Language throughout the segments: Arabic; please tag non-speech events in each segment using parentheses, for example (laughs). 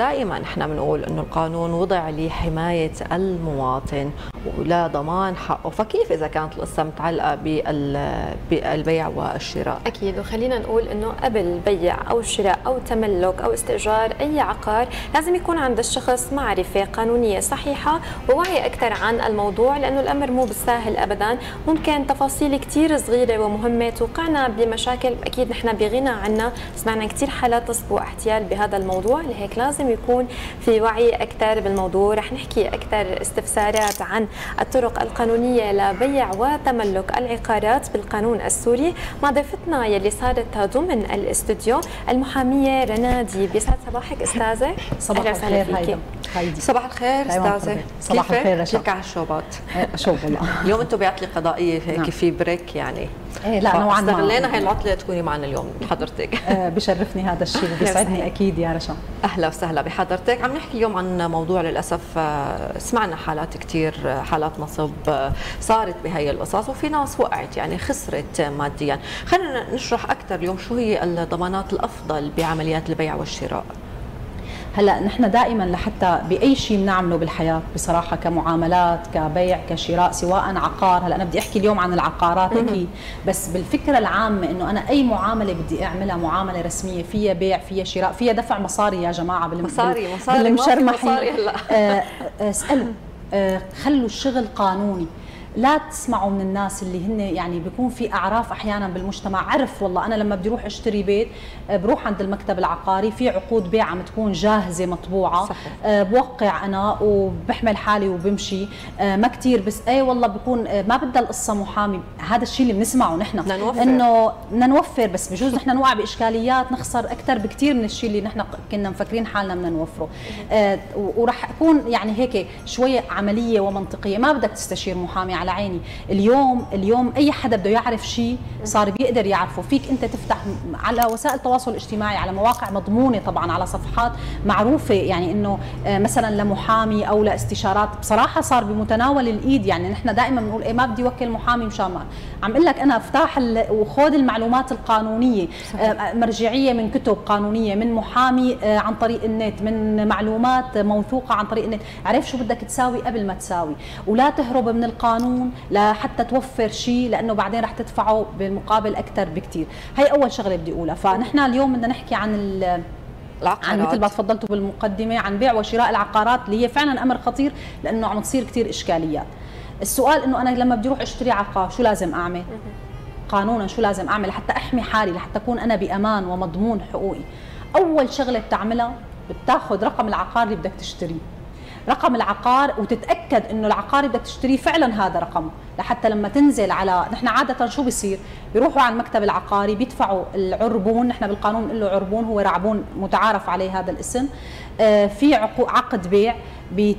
دائما إحنا بنقول إنه القانون وضع لحماية المواطن ولا ضمان حقه. فكيف إذا كانت القصة متعلقة بالبيع والشراء؟ أكيد. وخلينا نقول إنه قبل البيع أو الشراء أو تملك أو استئجار أي عقار لازم يكون عند الشخص معرفة قانونية صحيحة ووعي أكثر عن الموضوع لأنه الأمر مو بالساهل ابدا. ممكن تفاصيل كثير صغيرة ومهمة توقعنا بمشاكل أكيد نحن بغنى عنها. سمعنا كثير حالات تصب احتيال بهذا الموضوع لهيك لازم يكون في وعي أكثر بالموضوع. رح نحكي أكثر استفسارات عن الطرق القانونية لبيع وتملك العقارات بالقانون السوري مع ضيفتنا يلي صارت ضمن الاستوديو المحامية رنا ديب. يسعد صباحك أستاذة. صباح الخير هيدي صباح الخير أستاذة. صباح الخير كيفك على الشوبات شوب والله. (laughs) اليوم أنتم بعطلة قضائية هيك نعم. في break يعني. إيه لا نوعا ما. استغلينا هي العطلة تكوني معنا اليوم حضرتك (laughs) آه بشرفني هذا الشيء وبيسعدني (laughs) أكيد يا رشا. أهلا وسهلا بحضرتك. عم نحكي اليوم عن موضوع للأسف سمعنا حالات كثير حالات نصب صارت بهي القصص وفي ناس وقعت يعني خسرت ماديا. خلينا نشرح أكثر اليوم شو هي الضمانات الأفضل بعمليات البيع والشراء. هلا نحن دائما لحتى بأي شيء بنعمله بالحياة بصراحة كمعاملات كبيع كشراء سواء عقار. هلا أنا بدي أحكي اليوم عن العقارات أكيد بس بالفكرة العامة إنه أنا أي معاملة بدي أعملها معاملة رسمية فيها بيع فيها شراء فيها دفع مصاري يا جماعة بالم... مصاري مصاري بالمشرمحي مصاري هلا. آه اسألوا. آه خلوا الشغل قانوني. لا تسمعوا من الناس اللي هن يعني بيكون في أعراف أحيانا بالمجتمع. عرف والله أنا لما بدي أروح أشتري بيت آه، بروح عند المكتب العقاري في عقود بيع عم تكون جاهزة مطبوعة. صحيح. أه بوقع أنا وبحمل حالي وبمشي. أه ما كثير بس اي والله بكون ما بدها القصة محامي. هذا الشيء اللي بنسمعه نحن. إنه بدنا نوفر بس بجوز نحن نوقع بإشكاليات نخسر أكثر بكثير من الشيء اللي نحن كنا مفكرين حالنا بدنا نوفره. وراح أكون يعني هيك شوية عملية ومنطقية. ما بدك تستشير محامي على عيني اليوم اليوم أي حدا بده يعرف شيء صار بيقدر يعرفه. فيك أنت تفتح على وسائل التواصل الاجتماعي على مواقع مضمونة طبعا على صفحات معروفة يعني إنه آه، مثلا لمحامي أو لإستشارات. بصراحة صار بمتناول الإيد يعني نحن دائما بنقول إيه ما بدي وكل محامي مشان ما عم أقول لك أنا افتح وخذ المعلومات القانونية. صحيح. آه، مرجعية من كتب قانونية من محامي آه، عن طريق النت من معلومات موثوقة عن طريق النت. عرف شو بدك تساوي قبل ما تساوي. ولا تهرب من القانون. القانون لحتى توفر شيء لأنه بعدين رح تدفعه بالمقابل أكثر بكثير هي أول شغلة بدي أقولها. فنحن اليوم بدنا نحكي عن العقارات. عن مثل ما تفضلتوا بالمقدمة عن بيع وشراء العقارات اللي هي فعلا أمر خطير لأنه عم تصير كثير إشكاليات. السؤال إنه أنا لما بدي أروح أشتري عقار شو لازم أعمل؟ قانونا شو لازم أعمل؟ لحتى أحمي حالي لحتى أكون أنا بأمان ومضمون حقوقي. أول شغلة بتعملها بتاخذ رقم العقار اللي بدك تشتريه. رقم العقار وتتأكد إنه العقار بدك تشتريه فعلا هذا رقمه لحتى لما تنزل على نحن عادة شو بيصير؟ بيروحوا على المكتب العقاري بيدفعوا العربون نحن بالقانون بنقول له عربون هو رعبون متعارف عليه هذا الاسم. آه، في عقد بيع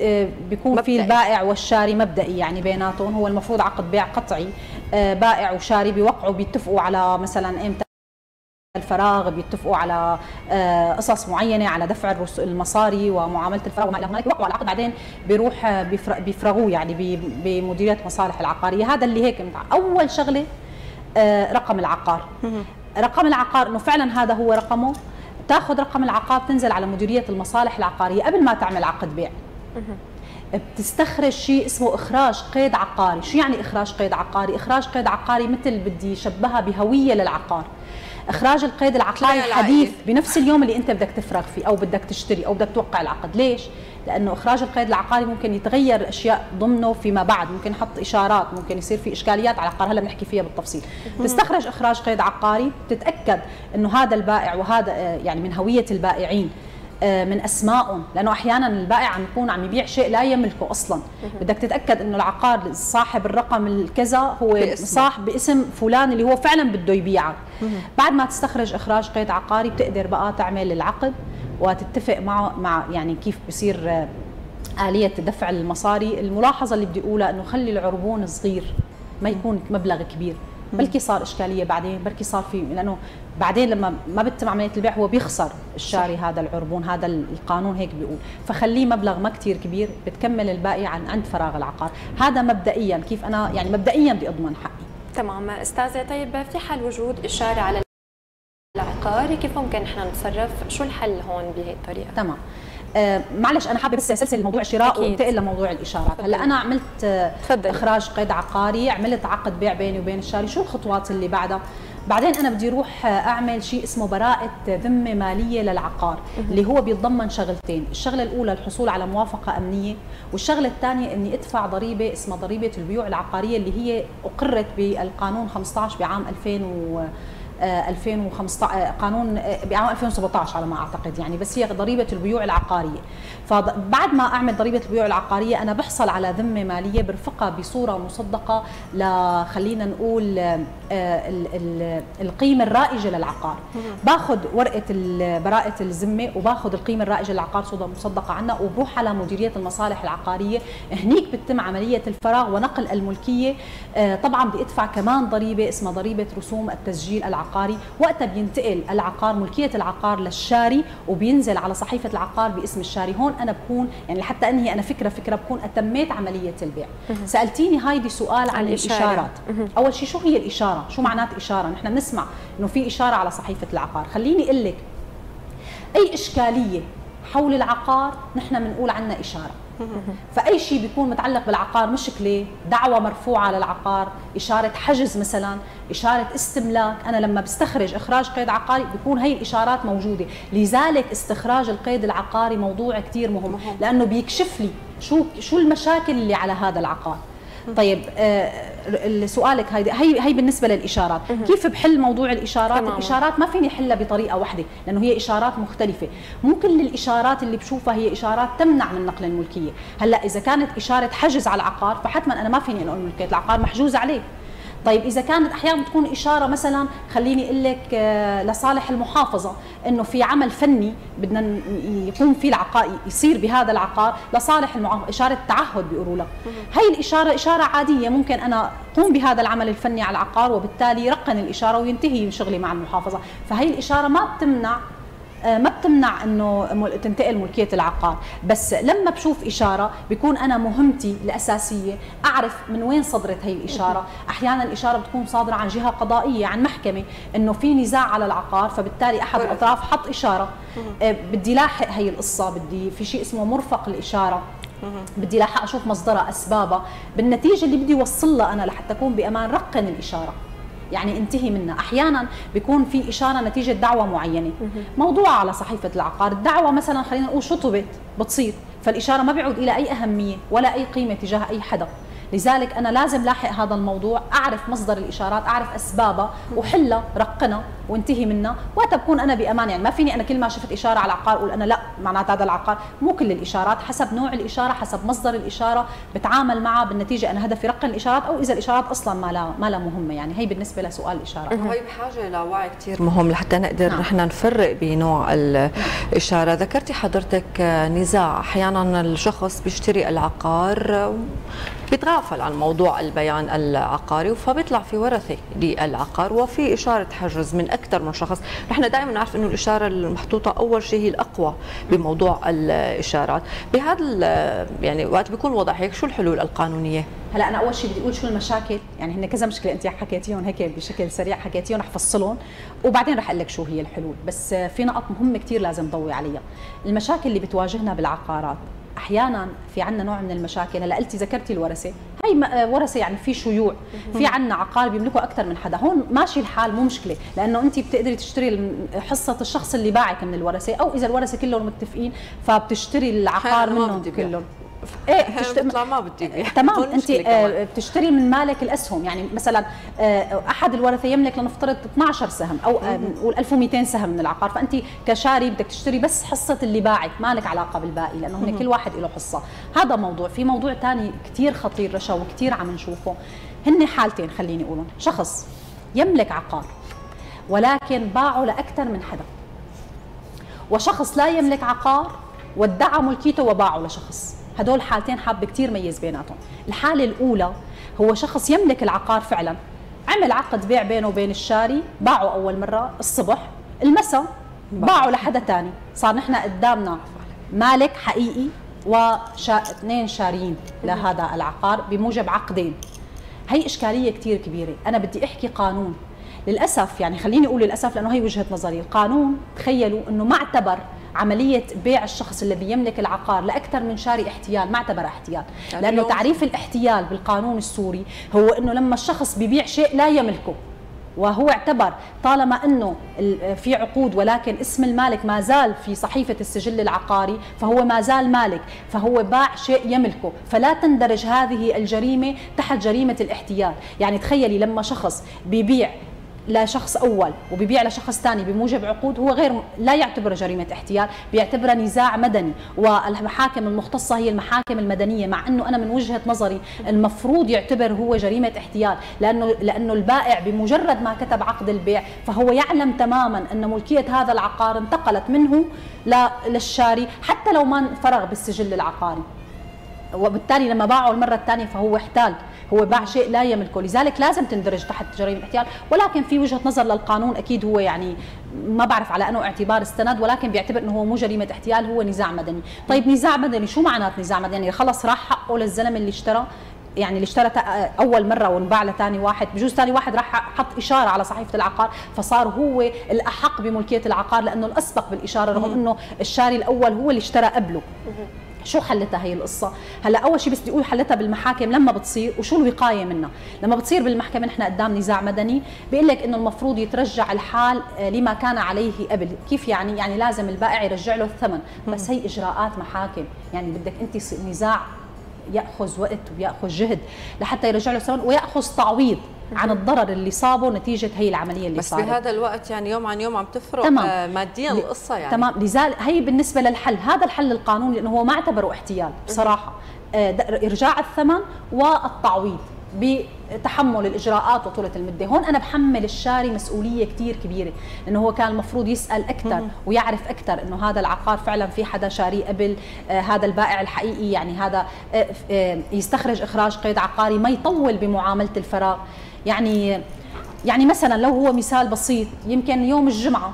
آه، بيكون في البائع والشاري مبدئي يعني بيناتهم هو المفروض عقد بيع قطعي. آه، بائع وشاري بيوقعوا بيتفقوا على مثلا إمتى الفراغ بيتفقوا على آه، قصص معينة على دفع المصاري ومعاملة الفراغ وما إلى هنالك بيوقعوا العقد بعدين بيروح آه، بيفرغوه يعني بمديرية مصالح العقارية. هذا اللي هيك أول شغلة آه، رقم العقار. رقم العقار إنه فعلا هذا هو رقمه. تأخذ رقم العقار تنزل على مديرية المصالح العقارية قبل ما تعمل عقد بيع. بتستخرج شيء اسمه إخراج قيد عقاري. شو يعني إخراج قيد عقاري؟ إخراج قيد عقاري مثل بدي شبهها بهوية للعقار. إخراج القيد العقاري الحديث بنفس اليوم اللي أنت بدك تفرغ فيه أو بدك تشتري أو بدك توقع العقد. ليش؟ لأنه إخراج القيد العقاري ممكن يتغير أشياء ضمنه فيما بعد. ممكن يحط إشارات ممكن يصير في إشكاليات. على العقار هلا بنحكي فيها بالتفصيل. تستخرج إخراج قيد عقاري تتاكد إنه هذا البائع وهذا آه، يعني من هوية البائعين. من أسمائهم. لأنه أحيانا البائع عم يكون عم يبيع شيء لا يملكه أصلا. بدك تتأكد إنه العقار صاحب الرقم الكذا هو صاحب باسم فلان اللي هو فعلا بده يبيعك بعد ما تستخرج إخراج قيد عقاري بتقدر بقى تعمل العقد وتتفق معه مع يعني كيف بصير آه، آلية دفع المصاري. الملاحظة اللي بدي أقولها أنه خلي العربون صغير ما يكون مبلغ كبير. بلكي صار إشكالية بعدين بلكي صار في لأنه بعدين لما ما بتم عملية البيع هو بيخسر الشاري صح. هذا العربون هذا القانون هيك بيقول. فخليه مبلغ ما كثير كبير بتكمل الباقي عن عند فراغ العقار. هذا مبدئيا كيف أنا يعني مبدئيا بدي اضمن حقي. تمام. أستاذة طيب في حال وجود إشارة على العقار كيف ممكن نحن نتصرف؟ شو الحل هون بهي الطريقة؟ تمام. آه معلش أنا حابة بس أسلسل موضوع الشراء وانتقل لموضوع الإشارات. هلأ أنا عملت آه إخراج قيد عقاري عملت عقد بيع بيني وبين الشاري. شو الخطوات اللي بعدها؟ بعدين أنا بدي أروح أعمل شيء اسمه براءة ذمة مالية للعقار اللي هو بيتضمن شغلتين. الشغلة الأولى الحصول على موافقة أمنية والشغلة الثانية إني أدفع ضريبة اسمها ضريبة البيوع العقارية اللي هي أقرت بالقانون 15 بعام 2000 و 2015 آه، قانون آه، بعام 2017 على ما أعتقد يعني بس هي ضريبة البيوع العقارية. فبعد ما أعمل ضريبة البيوع العقارية أنا بحصل على ذمة مالية برفقها بصورة مصدقة لخلينا نقول آه، القيمة الرائجة للعقار. باخذ ورقة براءة الذمه وباخذ القيمة الرائجة للعقار صورة مصدقة عنها وبروح على مديرية المصالح العقارية. هنيك بتتم عملية الفراغ ونقل الملكية. طبعا بدي أدفع كمان ضريبة اسمها ضريبة رسوم التسجيل العقاري. العقاري وقتها بينتقل العقار ملكية العقار للشاري وبينزل على صحيفة العقار باسم الشاري. هون أنا بكون يعني لحتى أنهي أنا فكرة فكرة بكون أتميت عملية البيع. سألتيني هايدي سؤال عن الإشارات. أول شيء شو هي الإشارة؟ شو معنات إشارة؟ نحن بنسمع إنه في إشارة على صحيفة العقار. خليني أقول لك أي إشكالية حول العقار نحن بنقول عنها إشارة. فأي شيء بيكون متعلق بالعقار مشكله دعوة مرفوعة للعقار إشارة حجز مثلا إشارة استملاك. أنا لما بستخرج إخراج قيد عقاري بيكون هي الإشارات موجودة. لذلك استخراج القيد العقاري موضوع كثير مهم. لأنه بيكشف لي شو شو المشاكل اللي على هذا العقار. طيب آه سؤالك هيدي هي هي بالنسبة للإشارات. كيف بحل موضوع الإشارات؟ تمام. الإشارات ما فيني احلها بطريقة واحدة لأنه هي إشارات مختلفة. مو كل الاشارات اللي بشوفها هي إشارات تمنع من نقل الملكية. هلأ إذا كانت إشارة حجز على العقار فحتما أنا ما فيني أنقل ملكيه العقار محجوز عليه. طيب إذا كانت أحيانا بتكون إشارة مثلا خليني أقول لك آه، لصالح المحافظة إنه في عمل فني بدنا يقوم فيه العقار يصير بهذا العقار لصالح المحافظه إشارة تعهد بيقولوا لها هي الإشارة إشارة عادية ممكن أنا قوم بهذا العمل الفني على العقار وبالتالي رقن الإشارة وينتهي شغلي مع المحافظة. فهي الإشارة ما بتمنع ما بتمنع إنه تنتقل ملكية العقار. بس لما بشوف إشارة بيكون أنا مهمتي الأساسية أعرف من وين صدرت هي الإشارة. أحيانا الإشارة بتكون صادرة عن جهة قضائية عن محكمة إنه في نزاع على العقار فبالتالي أحد الأطراف حط إشارة. آه، بدي لاحق هي القصة بدي في شيء اسمه مرفق الإشارة. بدي لاحق أشوف مصدرها أسبابها. بالنتيجة اللي بدي أوصل لها أنا لحتى أكون بأمان رقن الإشارة. يعني انتهي منها. أحيانا بيكون في إشارة نتيجة دعوة معينة. موضوع على صحيفة العقار. الدعوة مثلا خلينا نقول شطبت بتصير. فالإشارة ما بيعود إلى أي أهمية ولا أي قيمة تجاه أي حدا. لذلك أنا لازم لاحق هذا الموضوع أعرف مصدر الإشارات أعرف اسبابها وحلها رقنا وانتهي منها وقتها بكون أنا بأمان. يعني ما فيني أنا كل ما شفت إشارة على عقار أقول أنا لا معنات هذا العقار مو كل الإشارات حسب نوع الإشارة حسب مصدر الإشارة بتعامل معها بالنتيجة أنا هدفي رقم الإشارات أو إذا الإشارات أصلا ما لها ما لها مهمة. يعني هي بالنسبة لسؤال الاشارات وهي بحاجه لوعي كثير مهم. لحتى نقدر نعم. نحن نفرق بنوع الإشارة. ذكرتي حضرتك نزاع. أحيانا الشخص بيشتري العقار بيتغافل عن موضوع البيان العقاري فبيطلع في ورثة للعقار وفي إشارة حجز من أكثر من شخص. نحن دائما نعرف إنه الإشارة المحطوطة أول شيء هي الأقوى بموضوع الإشارات. بهذا يعني وقت بيكون الوضع هيك شو الحلول القانونية؟ هلا أنا أول شيء بدي أقول شو المشاكل. يعني هن كذا مشكلة أنت حكيتيهم هيك بشكل سريع حكيتيهم رح فصلهم وبعدين رح أقول لك شو هي الحلول. بس في نقط مهمه كثير لازم ضوي عليها. المشاكل اللي بتواجهنا بالعقارات أحيانا في عندنا نوع من المشاكل. هلا قلتي ذكرتي الورثة. هي آه، ورثة يعني في شيوع. في عندنا عقار بيملكوا أكثر من حدا. هون ماشي الحال مو مشكلة. لأنه انت بتقدري تشتري حصة الشخص اللي باعك من الورثة أو إذا الورثة كلهم متفقين فبتشتري العقار منهم كلهم. إيه بتشتري ما بدي تمام. أنت آه بتشتري من مالك الأسهم. يعني مثلا آه أحد الورثة يملك لنفترض 12 سهم أو آه نقول 1200 سهم من العقار. فأنت كشاري بدك تشتري بس حصة اللي باعك ما لك علاقة بالباقي لأنه هن كل واحد له حصه هذا موضوع. في موضوع ثاني كثير خطير رشا وكثير عم نشوفه. هن حالتين خليني أقولهم. شخص يملك عقار ولكن باعه لأكثر من حدا. وشخص لا يملك عقار وادعى ملكيته وباعه لشخص. هدول حالتين حاب كثير ميز بيناتهم. الحالة الأولى هو شخص يملك العقار فعلا. عمل عقد بيع بينه وبين الشاري باعه أول مرة الصبح المساء باعه لحدا تاني. صار نحن قدامنا مالك حقيقي وشا... اثنين شاريين لهذا العقار بموجب عقدين. هي إشكالية كثير كبيرة. أنا بدي أحكي قانون. للأسف يعني خليني أقول للأسف لأنه هي وجهة نظري. القانون تخيلوا أنه ما اعتبر عملية بيع الشخص الذي يملك العقار لأكثر من شاري احتيال ما اعتبر احتيال. يعني لأنه تعريف الاحتيال بالقانون السوري هو إنه لما الشخص بيبيع شيء لا يملكه وهو اعتبر طالما إنه في عقود ولكن اسم المالك ما زال في صحيفة السجل العقاري فهو ما زال مالك فهو باع شيء يملكه. فلا تندرج هذه الجريمة تحت جريمة الاحتيال. يعني تخيلي لما شخص بيبيع لشخص أول وبيبيع لشخص ثاني بموجب عقود هو غير لا يعتبر جريمة احتيال بيعتبرها نزاع مدني. والمحاكم المختصة هي المحاكم المدنية مع إنه أنا من وجهة نظري المفروض يعتبر هو جريمة احتيال لأنه لأنه البائع بمجرد ما كتب عقد البيع فهو يعلم تماما أن ملكية هذا العقار انتقلت منه للشاري حتى لو ما فرغ بالسجل العقاري. وبالتالي لما باعه المرة الثانية فهو احتال. هو باع شيء لا يملكه. لذلك لازم تندرج تحت جريمة الاحتيال. ولكن في وجهة نظر للقانون أكيد هو يعني ما بعرف على أنه اعتبار استند ولكن بيعتبر إنه هو مو جريمة احتيال هو نزاع مدني. طيب نزاع مدني شو معنات نزاع مدني؟ يعني خلص راح حقه للزلمة اللي اشترى؟ يعني اللي اشترى أول مرة وانباع لثاني واحد. بجوز ثاني واحد راح حط إشارة على صحيفة العقار فصار هو الأحق بملكية العقار لأنه الأسبق بالإشارة رغم إنه الشاري الأول هو اللي اشترى قبله. شو حلتها هي القصة؟ هلا أول شيء بس بدي أقول حلتها بالمحاكم لما بتصير وشو الوقاية منها؟ لما بتصير بالمحكمة نحن قدام نزاع مدني بيقول لك إنه المفروض يترجع الحال آه، لما كان عليه قبل، كيف يعني؟ يعني لازم البائع يرجع له الثمن، بس هي إجراءات محاكم، يعني بدك أنت يصير نزاع يأخذ وقت ويأخذ جهد لحتى يرجع له ثمن ويأخذ تعويض عن الضرر اللي صابه نتيجة هي العملية اللي بس صارت. بهذا الوقت يعني يوم عن يوم عم تفرق تمام. آه، ماديا ل- القصة يعني. تمام. لذلك هي بالنسبة للحل هذا الحل القانوني لأنه هو ما اعتبره احتيال بصراحة. آه، إرجاع الثمن والتعويض بتحمل الإجراءات وطولة المدة، هون أنا بحمل الشاري مسؤولية كثير كبيرة، لأنه هو كان المفروض يسأل أكثر ويعرف أكثر إنه هذا العقار فعلا في حدا شاريه قبل آه هذا البائع الحقيقي يعني هذا آه آه يستخرج إخراج قيد عقاري ما يطول بمعاملة الفراغ، يعني يعني مثلا لو هو مثال بسيط يمكن يوم الجمعة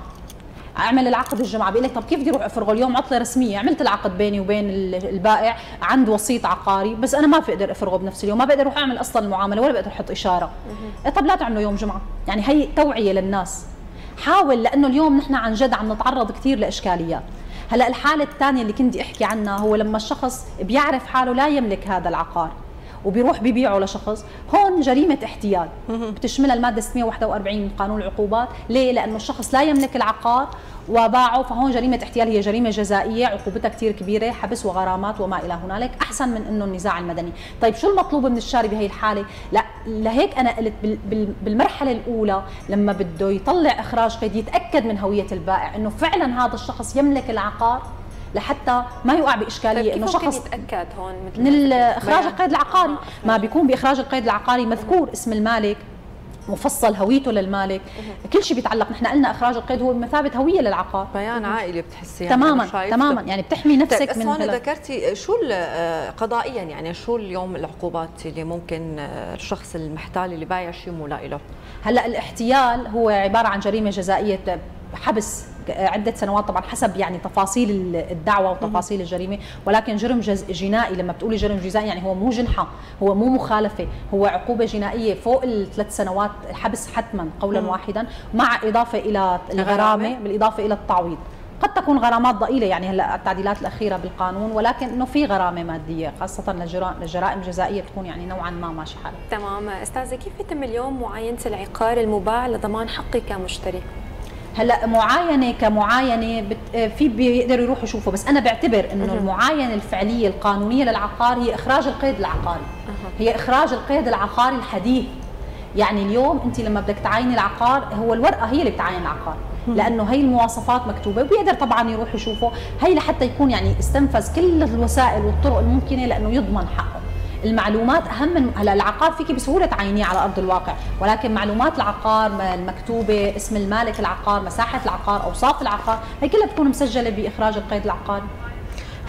أعمل العقد الجمعة بيقول لك طب كيف بدي أروح أفرغه؟ اليوم عطلة رسمية. عملت العقد بيني وبين ال- البائع عند وسيط عقاري بس أنا ما بقدر أفرغه بنفس اليوم. ما بقدر أروح أعمل أصلا المعامله ولا بقدر أحط إشارة. طب لا تعملوا يوم جمعة. يعني هي توعية للناس. حاول لأنه اليوم نحن عن جد عم نتعرض كثير لإشكاليات. هلأ الحالة الثانية اللي كنت أحكي عنها هو لما الشخص بيعرف حاله لا يملك هذا العقار. وبيروح بيبيعه لشخص. هون جريمة احتيال. بتشملها المادة 641 من قانون العقوبات. ليه؟ لأنه الشخص لا يملك العقار وباعه. فهون جريمة احتيال هي جريمة جزائية عقوبتها كتير كبيرة حبس وغرامات وما إلى هنالك. أحسن من أنه النزاع المدني. طيب شو المطلوب من الشاري بهي الحالة؟ لا لهيك أنا قلت بال- بال- بالمرحلة الأولى لما بده يطلع إخراج قيد يتأكد من هوية البائع أنه فعلا هذا الشخص يملك العقار. لحتى ما يوقع طيب باشكاليه كيف إنه شخص يتأكد هون مثل من؟ إخراج. القيد العقاري. آه، ما بيكون بإخراج القيد العقاري مذكور اسم المالك مفصل هويته للمالك. كل شيء بيتعلق. نحن قلنا إخراج القيد هو بمثابه هوية للعقار. بيان عائلي بتحسي يعني تماما. تماما. يعني بتحمي طيب نفسك من هون ذكرتي شو آه، قضائيا يعني شو اليوم العقوبات اللي ممكن آه، الشخص المحتال اللي بايع شيء مو له؟ هلا الاحتيال هو عبارة عن جريمة جزائية. حبس عدة سنوات طبعا حسب يعني تفاصيل الدعوة وتفاصيل الجريمة ولكن جرم جز جنائي لما بتقولي جرم جزائي يعني هو مو جنحة هو مو مخالفة هو عقوبة جنائية فوق الثلاث سنوات حبس حتما قولا واحدا مع إضافة إلى الغرامة؟ بالإضافة إلى التعويض. قد تكون غرامات ضئيلة يعني هلأ التعديلات الأخيرة بالقانون ولكن إنه في غرامة مادية خاصة للجرائم الجرائم الجزائيه بتكون يعني نوعا ما ماشي حالها. تمام. أستاذة كيف يتم اليوم معاينة العقار المباع لضمان حقي كمشتري؟ هلا معاينة كمعاينة بت... في بيقدروا يروحوا يشوفوا بس أنا بعتبر إنه المعاينة الفعلية القانونية للعقار هي إخراج القيد العقاري. هي إخراج القيد العقاري الحديث. يعني اليوم أنت لما بدك تعايني العقار هو الورقة هي اللي بتعاين العقار لأنه هي المواصفات مكتوبة وبيقدر طبعا يروح يشوفه. هي لحتى يكون يعني استنفذ كل الوسائل والطرق الممكنة لأنه يضمن حقه. المعلومات أهم من هلا العقار فيك بسهولة تعينيه على أرض الواقع ولكن معلومات العقار المكتوبه اسم المالك العقار مساحة العقار أوصاف العقار هي كلها بتكون مسجلة بإخراج القيد العقاري.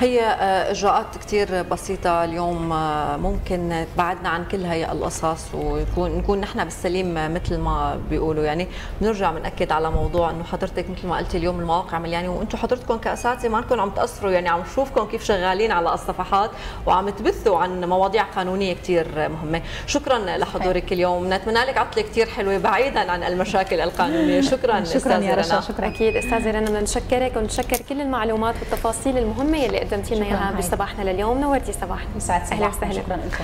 هي آه، إجراءات كثير بسيطة اليوم آه، ممكن تبعدنا عن كل هي القصص ويكون نكون نحن بالسليم مثل ما بيقولوا. يعني بنرجع بنأكد على موضوع إنه حضرتك مثل ما قلتي اليوم المواقع مليانة وأنتم حضرتكم كأساتذة ما عم تقصروا يعني عم نشوفكم كيف شغالين على الصفحات وعم تبثوا عن مواضيع قانونية كثير مهمة. شكرا لحضورك اليوم. نتمنى لك عطلة كثير حلوة بعيدا عن المشاكل القانونية. (laughs) شكرا شكرا يا رشا شكرا. أكيد أستاذة رنا بدنا نشكرك ونشكر كل المعلومات والتفاصيل المهمة اللي قدمتي لنا اياها بصباحنا لليوم نورتي صباحنا. يسعد صباحك شكرا لكم.